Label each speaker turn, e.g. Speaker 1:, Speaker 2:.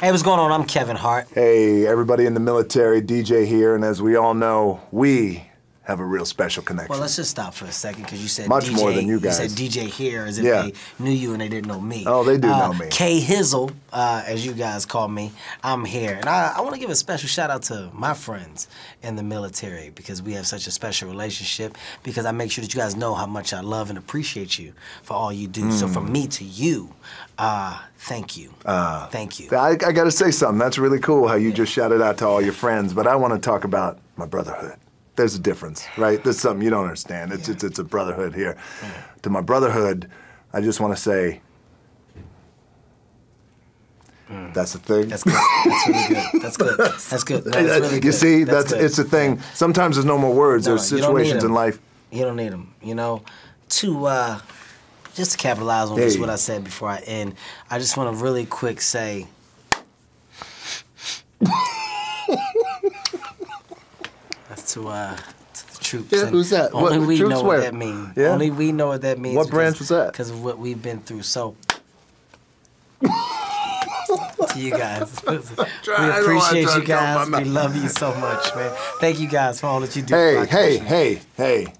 Speaker 1: Hey, what's going on? I'm Kevin Hart.
Speaker 2: Hey, everybody in the military, DJ here, and as we all know, we have a real special connection.
Speaker 1: Well, let's just stop for a second because you said
Speaker 2: Much
Speaker 1: DJ,
Speaker 2: more than you guys.
Speaker 1: You said DJ here as if
Speaker 2: Yeah.
Speaker 1: they knew you and they didn't know me.
Speaker 2: Oh, they do
Speaker 1: Uh,
Speaker 2: know me.
Speaker 1: K Hizzle, uh, as you guys call me, I'm here, and I, I want to give a special shout out to my friends in the military because we have such a special relationship. Because I make sure that you guys know how much I love and appreciate you for all you do. So
Speaker 2: Mm.
Speaker 1: from me to you, uh, thank you,
Speaker 2: Uh,
Speaker 1: thank you.
Speaker 2: I, I got to say something. That's really cool how you just shouted out to all your friends, but I want to talk about my brotherhood. There's a difference, right? There's something you don't understand. It's, it's, it's a brotherhood here. To my brotherhood, I just want to say that's the thing.
Speaker 1: That's good. That's really good. That's good. That's good. No, that's really
Speaker 2: you see, that's,
Speaker 1: good.
Speaker 2: it's a thing. Sometimes there's no more words.
Speaker 1: No,
Speaker 2: there's
Speaker 1: you don't need
Speaker 2: situations in life.
Speaker 1: You don't need them. You know, to uh, just to capitalize on just what I said before I end, I just want to really quick say. That's to uh to the troops.
Speaker 2: Yeah,
Speaker 1: and
Speaker 2: who's that?
Speaker 1: Only
Speaker 2: What-
Speaker 1: we know
Speaker 2: where?
Speaker 1: what that means.
Speaker 2: Yeah?
Speaker 1: Only we know what that means.
Speaker 2: What branch was that?
Speaker 1: Because of what we've been through. So. to you guys. we
Speaker 2: I don't wanna
Speaker 1: appreciate you
Speaker 2: to cover my
Speaker 1: guys. We love you so much, man. Thank you guys for all that you do.
Speaker 2: Hey, hey, hey, hey.